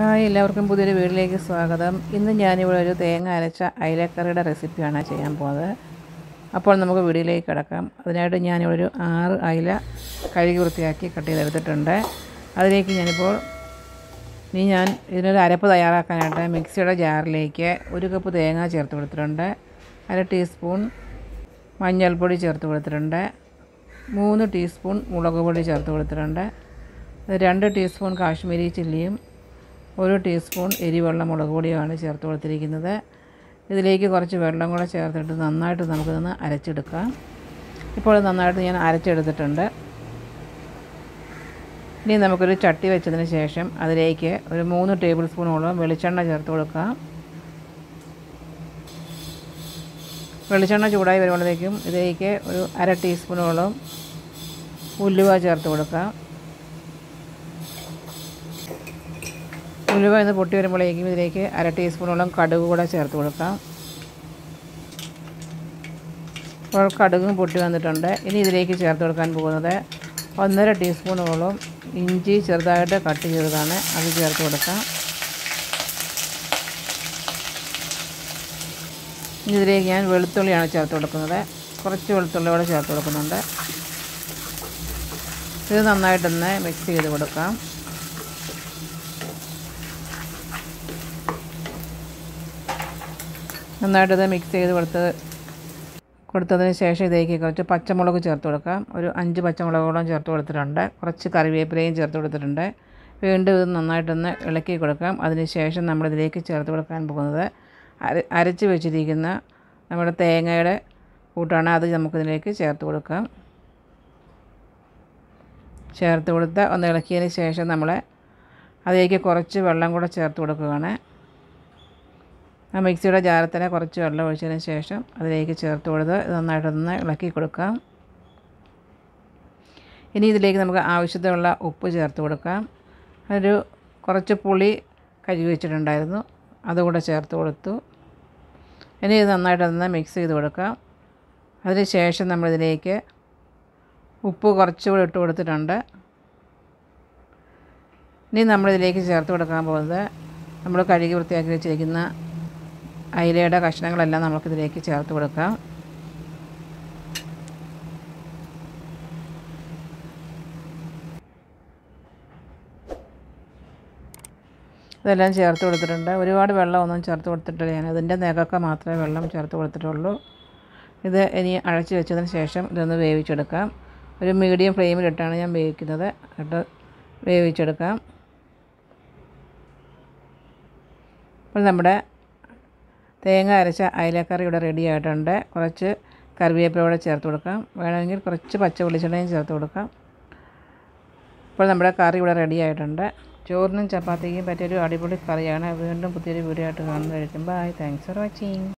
Hi എല്ലാവർക്കും പുതിയൊരു വീട്ടിലേക്ക് സ്വാഗതം. ഇന്ന് ഞാനിവിടെ ഒരു തേങ്ങ അരച്ച അയലക്കറിയുടെ റെസിപ്പിയാണ് ചെയ്യാൻ പോകുന്നത് അപ്പോൾ നമുക്ക് വീടിലേക്ക് കിടക്കാം. അതിനായിട്ട് ഞാനിവിടെ ഒരു ആറ് അയില കഴുകി വൃത്തിയാക്കി കട്ട് ചെയ്തെടുത്തിട്ടുണ്ട്. അതിലേക്ക് ഞാനിപ്പോൾ ഇനി ഞാൻ ഇതിനൊരു അരപ്പ് തയ്യാറാക്കാനായിട്ട് മിക്സിയുടെ ജാറിലേക്ക് ഒരു കപ്പ് തേങ്ങ ചേർത്ത് കൊടുത്തിട്ടുണ്ട്. അര ടീസ്പൂൺ മഞ്ഞൾപ്പൊടി ചേർത്ത് കൊടുത്തിട്ടുണ്ട്. മൂന്ന് ടീസ്പൂൺ മുളക് പൊടി ചേർത്ത് കൊടുത്തിട്ടുണ്ട്. രണ്ട് ടീസ്പൂൺ കാശ്മീരി ചില്ലിയും ഒരു ടീസ്പൂൺ എരിവെള്ളം മുളക് പൊടിയുമാണ് ചേർത്ത് കൊടുത്തിരിക്കുന്നത്. ഇതിലേക്ക് കുറച്ച് വെള്ളം കൂടെ ചേർത്തിട്ട് നന്നായിട്ട് നമുക്കിതൊന്ന് അരച്ചെടുക്കാം. ഇപ്പോൾ നന്നായിട്ട് ഞാൻ അരച്ചെടുത്തിട്ടുണ്ട്. ഇനി നമുക്കൊരു ചട്ടി വെച്ചതിന് ശേഷം അതിലേക്ക് ഒരു മൂന്ന് ടേബിൾ സ്പൂണോളം വെളിച്ചെണ്ണ ചേർത്ത് കൊടുക്കാം. വെളിച്ചെണ്ണ ചൂടായി വരുമ്പോഴത്തേക്കും ഇതിലേക്ക് ഒരു അര ടീസ്പൂണോളം ഉലുവ ചേർത്ത് കൊടുക്കാം. ഉലുവ എന്ന് പൊട്ടി വരുമ്പോഴേക്കും ഇതിലേക്ക് അര ടീസ്പൂണോളം കടുക് കൂടെ ചേർത്ത് കൊടുക്കാം. അപ്പോൾ കടുകും പൊട്ടി വന്നിട്ടുണ്ട്. ഇനി ഇതിലേക്ക് ചേർത്ത് കൊടുക്കാൻ പോകുന്നത് ഒന്നര ടീസ്പൂണോളം ഇഞ്ചി ചെറുതായിട്ട് കട്ട് ചെയ്തതാണ്. അത് ചേർത്ത് കൊടുക്കാം. ഇതിലേക്ക് ഞാൻ വെളുത്തുള്ളിയാണ് ചേർത്ത് കൊടുക്കുന്നത്. കുറച്ച് വെളുത്തുള്ളി കൂടെ ചേർത്ത് കൊടുക്കുന്നുണ്ട്. ഇത് നന്നായിട്ടൊന്ന് മിക്സ് ചെയ്ത് കൊടുക്കാം. നന്നായിട്ടത് മിക്സ് ചെയ്ത് കൊടുത്ത് കൊടുത്തതിന് ശേഷം ഇതിലേക്ക് കുറച്ച് പച്ചമുളക് ചേർത്ത് കൊടുക്കാം. ഒരു അഞ്ച് പച്ചമുളകോളം ചേർത്ത് കൊടുത്തിട്ടുണ്ട്. കുറച്ച് കറിവേപ്പിലയും ചേർത്ത് കൊടുത്തിട്ടുണ്ട്. വീണ്ടും ഇത് നന്നായിട്ടൊന്ന് ഇളക്കി കൊടുക്കാം. അതിന് ശേഷം നമ്മളിതിലേക്ക് ചേർത്ത് കൊടുക്കാൻ പോകുന്നത് അര അരച്ച് വെച്ചിരിക്കുന്ന നമ്മുടെ തേങ്ങയുടെ കൂട്ടാണ് അത് നമുക്കിതിലേക്ക് ചേർത്ത് കൊടുക്കാം. ചേർത്ത് കൊടുത്ത് ഒന്ന് ഇളക്കിയതിന് ശേഷം നമ്മൾ അതിലേക്ക് കുറച്ച് വെള്ളം കൂടെ ചേർത്ത് കൊടുക്കുകയാണ്. ആ മിക്സിയുടെ തന്നെ കുറച്ച് വെള്ളം ഒഴിച്ചതിന് ശേഷം അതിലേക്ക് ചേർത്ത് കൊടുത്ത് നന്നായിട്ടൊന്ന് ഇളക്കി കൊടുക്കാം. ഇനി ഇതിലേക്ക് നമുക്ക് ആവശ്യത്തിനുള്ള ഉപ്പ് ചേർത്ത് കൊടുക്കാം. ഒരു കുറച്ച് പുളി കഴുകി വെച്ചിട്ടുണ്ടായിരുന്നു. അതുകൂടെ ചേർത്ത് കൊടുത്തു. ഇനി ഇത് നന്നായിട്ടൊന്ന് മിക്സ് ചെയ്ത് കൊടുക്കാം. അതിന് ശേഷം നമ്മളിതിലേക്ക് ഉപ്പ് കുറച്ചുകൂടി ഇട്ട് കൊടുത്തിട്ടുണ്ട്. ഇനി നമ്മളിതിലേക്ക് ചേർത്ത് കൊടുക്കാൻ പോകുന്നത് നമ്മൾ കഴുകി വൃത്തിയാക്കി വെച്ചിരിക്കുന്ന അയിലയുടെ കഷ്ണങ്ങളെല്ലാം നമുക്കിതിലേക്ക് ചേർത്ത് കൊടുക്കാം. ഇതെല്ലാം ചേർത്ത് കൊടുത്തിട്ടുണ്ട്. ഒരുപാട് വെള്ളമൊന്നും ചേർത്ത് കൊടുത്തിട്ടില്ല ഞാൻ. അതിന്റെ നികക്ക മാത്രമേ വെള്ളം ചേർത്ത് കൊടുത്തിട്ടുള്ളൂ. ഇത് ഇനി അഴച്ച് വെച്ചതിന് ശേഷം ഇതൊന്ന് വേവിച്ചെടുക്കാം. ഒരു മീഡിയം ഫ്ലെയിമിലിട്ടാണ് ഞാൻ വേവിക്കുന്നത്. ഇട്ട് വേവിച്ചെടുക്കാം. അപ്പോൾ നമ്മുടെ തേങ്ങ അരച്ച അയലക്കറി ഇവിടെ റെഡി ആയിട്ടുണ്ട്. കുറച്ച് കറിവേപ്പില കൂടെ ചേർത്ത് കൊടുക്കാം. വേണമെങ്കിൽ കുറച്ച് പച്ച വെളിച്ചെണ്ണയും ചേർത്ത് കൊടുക്കാം. ഇപ്പോൾ നമ്മുടെ കറി ഇവിടെ റെഡി ആയിട്ടുണ്ട്. ചോറിനും ചപ്പാത്തിക്കും പറ്റിയൊരു അടിപൊളി കറിയാണ്. വീണ്ടും പുതിയൊരു വീഡിയോ ആയിട്ട് കാണുന്നതായിരിക്കും. Bye thanks for watching